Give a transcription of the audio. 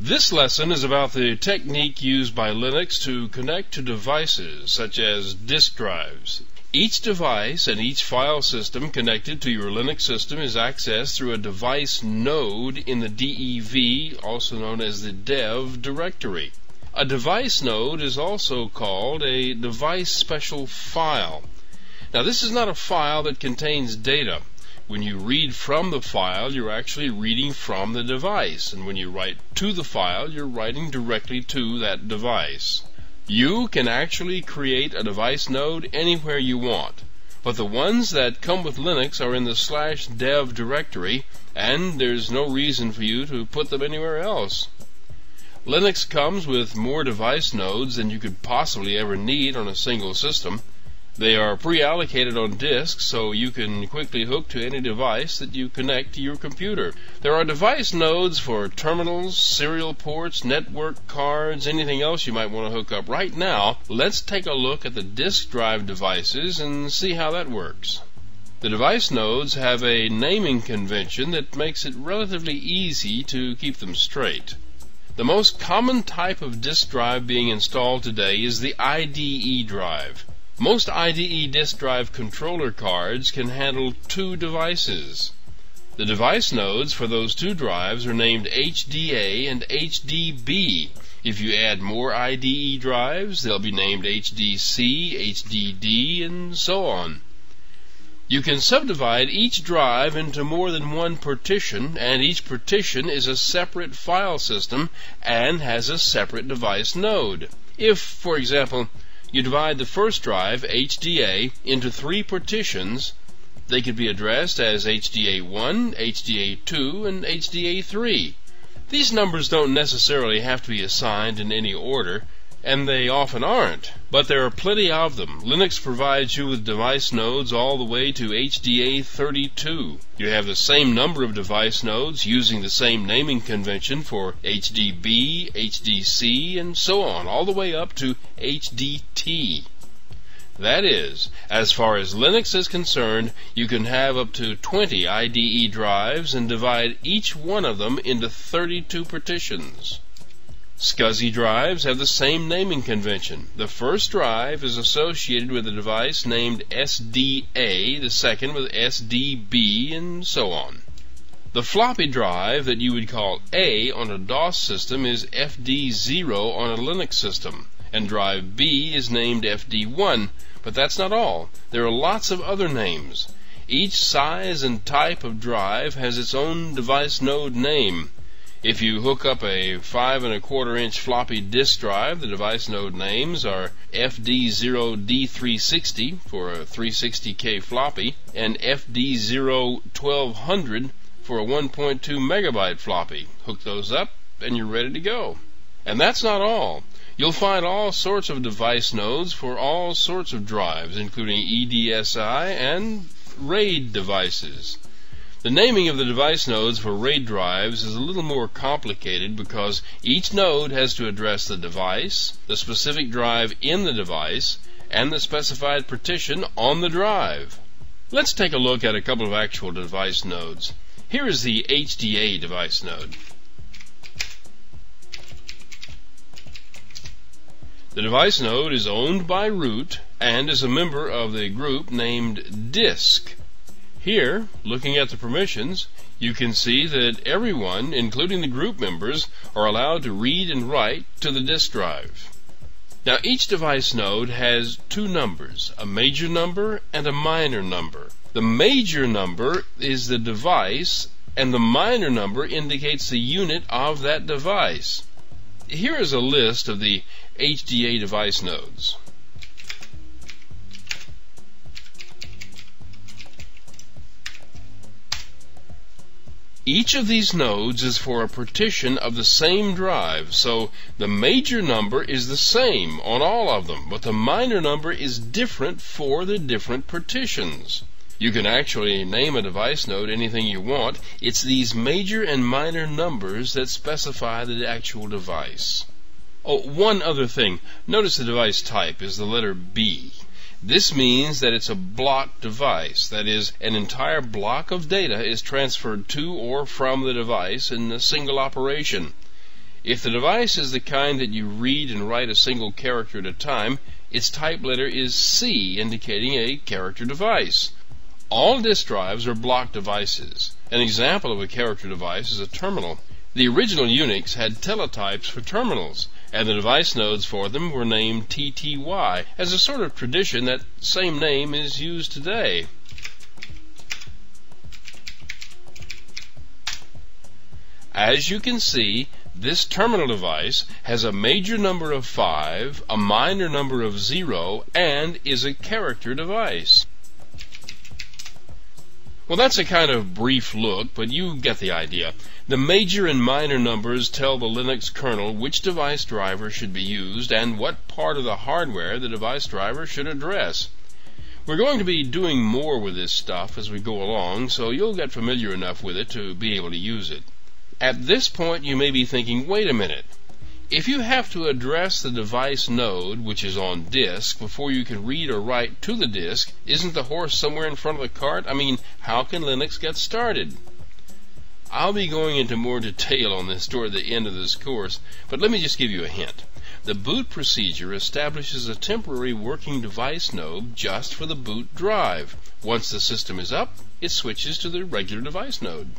This lesson is about the technique used by Linux to connect to devices such as disk drives. Each device and each file system connected to your Linux system is accessed through a device node in the DEV, also known as the dev directory. A device node is also called a device special file. Now, this is not a file that contains data. When you read from the file, you're actually reading from the device, and when you write to the file, you're writing directly to that device. You can actually create a device node anywhere you want, but the ones that come with Linux are in the slash dev directory, and there's no reason for you to put them anywhere else. Linux comes with more device nodes than you could possibly ever need on a single system. They are pre-allocated on disk, so you can quickly hook to any device that you connect to your computer. There are device nodes for terminals, serial ports, network cards, anything else you might want to hook up. Right now, let's take a look at the disk drive devices and see how that works. The device nodes have a naming convention that makes it relatively easy to keep them straight. The most common type of disk drive being installed today is the IDE drive. Most IDE disk drive controller cards can handle two devices. The device nodes for those two drives are named HDA and HDB. If you add more IDE drives, they'll be named HDC, HDD, and so on. You can subdivide each drive into more than one partition, and each partition is a separate file system and has a separate device node. If, for example, you divide the first drive, HDA, into three partitions. They could be addressed as HDA1, HDA2, and HDA3. These numbers don't necessarily have to be assigned in any order and they often aren't. But there are plenty of them. Linux provides you with device nodes all the way to HDA 32. You have the same number of device nodes using the same naming convention for HDB, HDC, and so on, all the way up to HDT. That is, as far as Linux is concerned, you can have up to 20 IDE drives and divide each one of them into 32 partitions. SCSI drives have the same naming convention. The first drive is associated with a device named SDA, the second with SDB, and so on. The floppy drive that you would call A on a DOS system is FD0 on a Linux system, and drive B is named FD1, but that's not all. There are lots of other names. Each size and type of drive has its own device node name. If you hook up a 5 and a quarter inch floppy disk drive, the device node names are FD0D360 for a 360K floppy and FD01200 for a 1.2 megabyte floppy. Hook those up and you're ready to go. And that's not all. You'll find all sorts of device nodes for all sorts of drives, including ESDI and RAID devices. The naming of the device nodes for RAID drives is a little more complicated because each node has to address the device, the specific drive in the device, and the specified partition on the drive. Let's take a look at a couple of actual device nodes. Here is the HDA device node. The device node is owned by root and is a member of the group named disk. Here, looking at the permissions, you can see that everyone, including the group members, are allowed to read and write to the disk drive. Now, each device node has two numbers, a major number and a minor number. The major number is the device, and the minor number indicates the unit of that device. Here is a list of the HDA device nodes. Each of these nodes is for a partition of the same drive, so the major number is the same on all of them, but the minor number is different for the different partitions. You can actually name a device node anything you want. It's these major and minor numbers that specify the actual device. Oh, one other thing. Notice the device type is the letter B. This means that it's a block device. That is, an entire block of data is transferred to or from the device in a single operation. If the device is the kind that you read and write a single character at a time, its type letter is C, indicating a character device. All disk drives are block devices. An example of a character device is a terminal. The original Unix had teletypes for terminals, and the device nodes for them were named TTY. As a sort of tradition, that same name is used today. As you can see, this terminal device has a major number of 5, a minor number of 0, and is a character device. Well, that's a kind of brief look, but you get the idea. The major and minor numbers tell the Linux kernel which device driver should be used and what part of the hardware the device driver should address. We're going to be doing more with this stuff as we go along, so you'll get familiar enough with it to be able to use it. At this point, you may be thinking, wait a minute. If you have to address the device node, which is on disk, before you can read or write to the disk, isn't the horse somewhere in front of the cart? I mean, how can Linux get started? I'll be going into more detail on this toward the end of this course, but let me just give you a hint. The boot procedure establishes a temporary working device node just for the boot drive. Once the system is up, it switches to the regular device node.